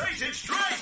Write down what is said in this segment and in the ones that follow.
Face it straight!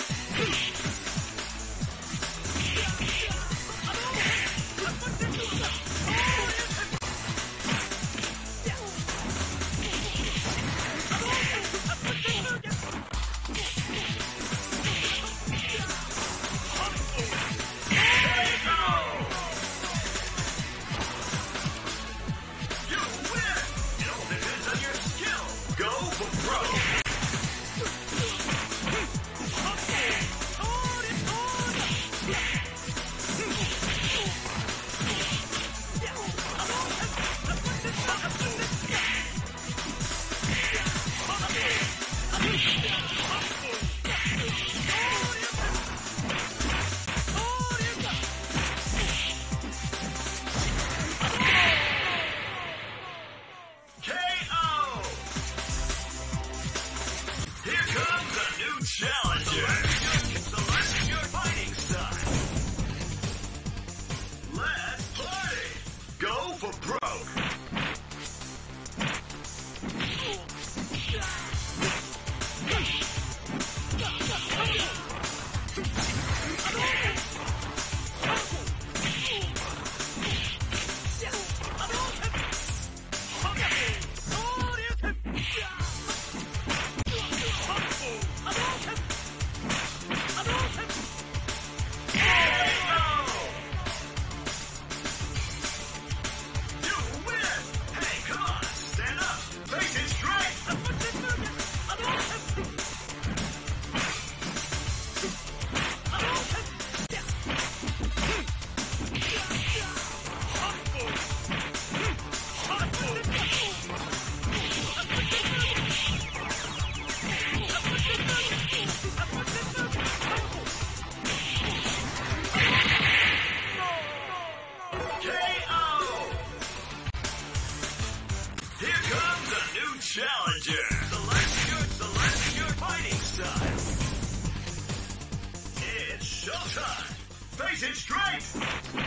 Showtime. Face it straight.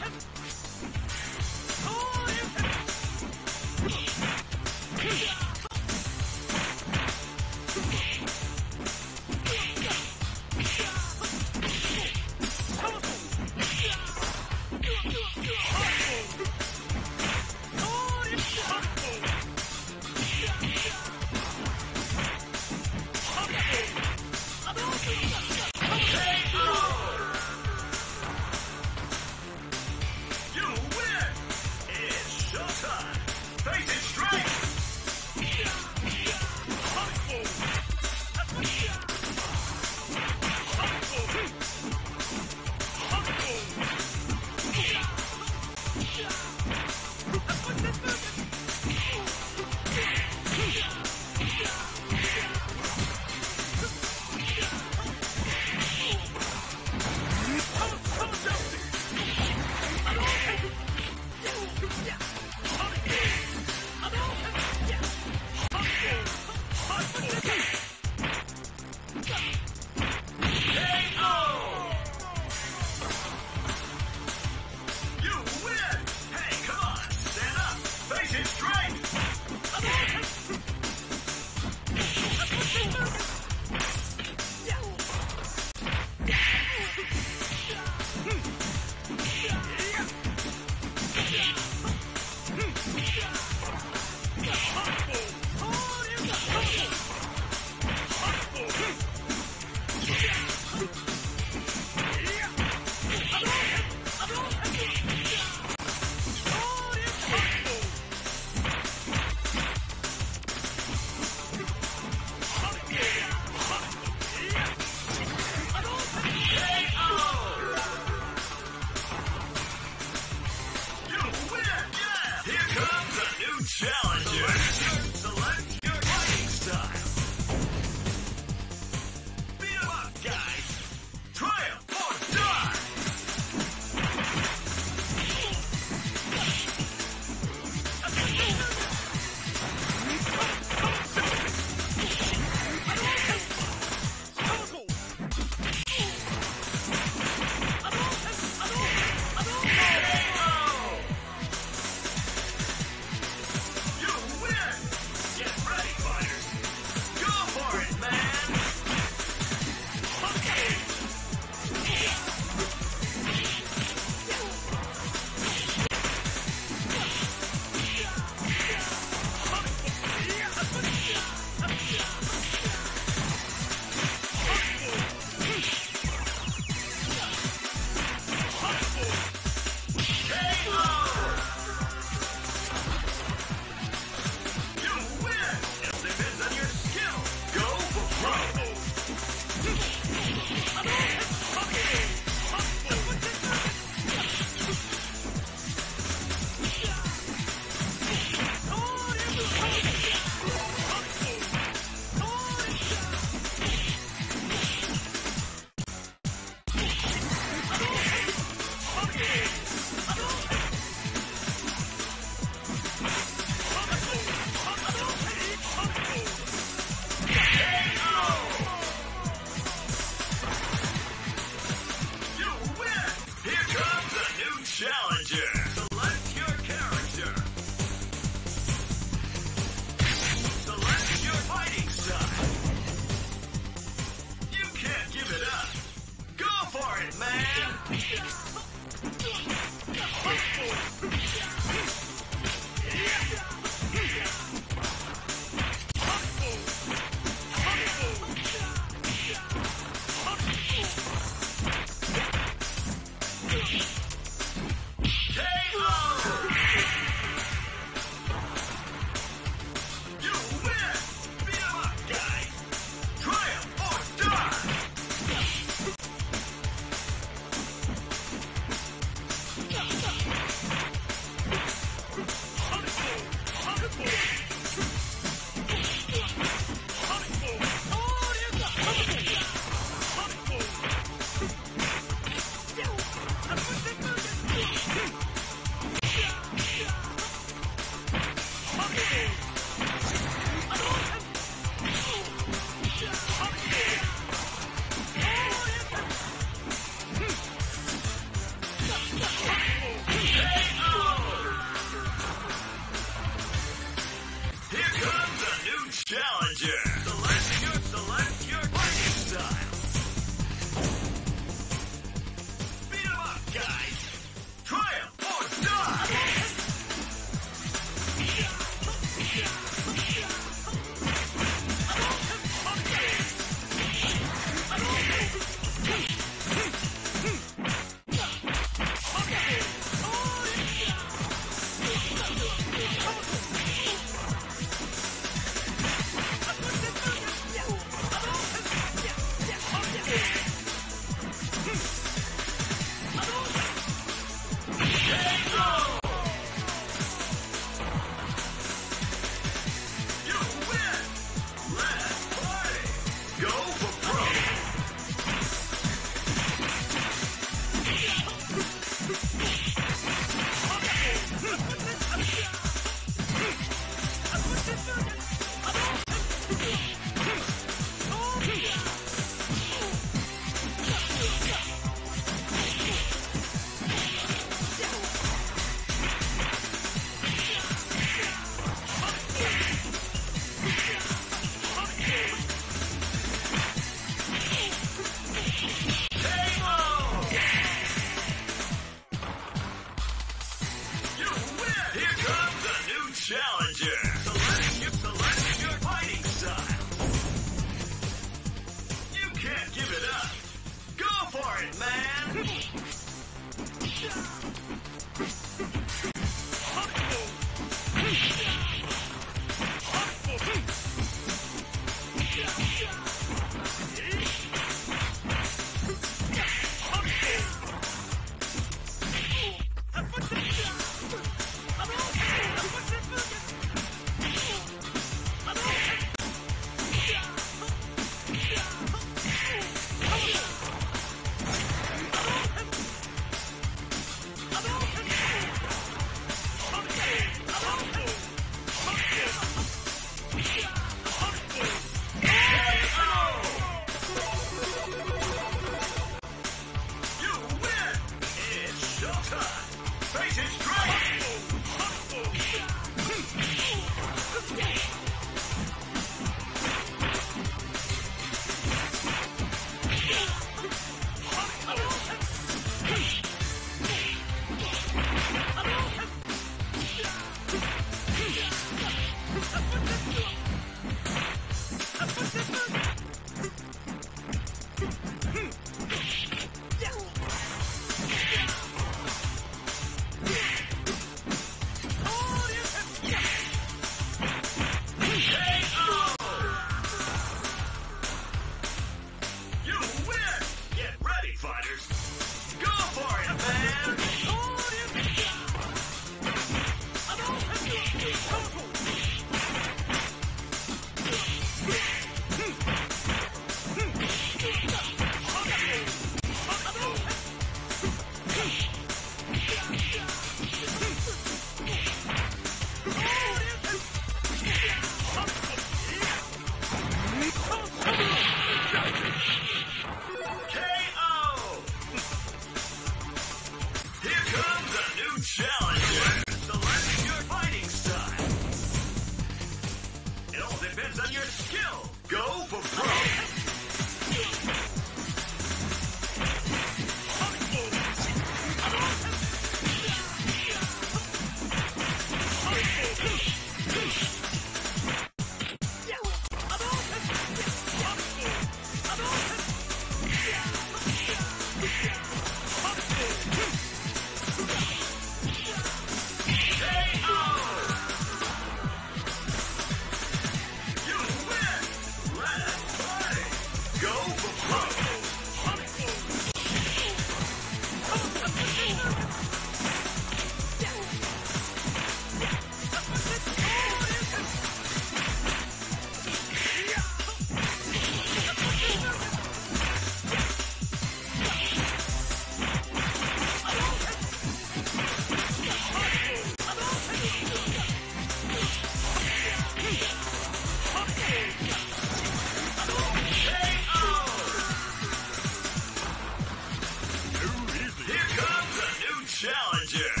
challenger.